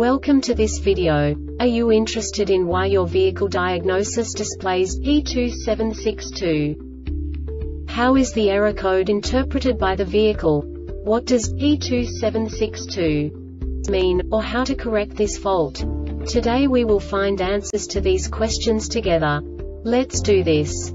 Welcome to this video. Are you interested in why your vehicle diagnosis displays P2762? How is the error code interpreted by the vehicle? What does P2762 mean, or how to correct this fault? Today we will find answers to these questions together. Let's do this.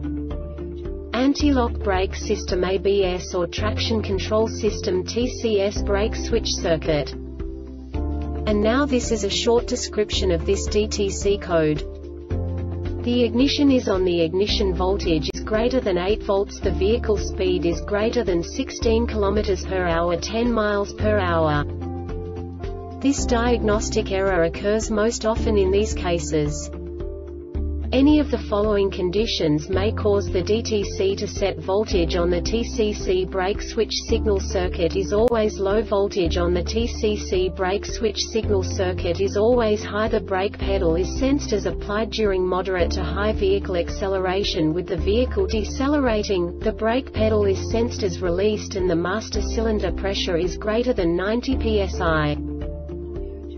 Anti-lock brake system ABS or traction control system TCS brake switch circuit. And now this is a short description of this DTC code. The ignition is on the ignition voltage is greater than 8 volts the vehicle speed is greater than 16 km per hour 10 miles per hour. This diagnostic error occurs most often in these cases. Any of the following conditions may cause the DTC to set voltage on the TCC brake switch signal circuit is always low voltage on the TCC brake switch signal circuit is always high the brake pedal is sensed as applied during moderate to high vehicle acceleration with the vehicle decelerating, the brake pedal is sensed as released and the master cylinder pressure is greater than 90 psi.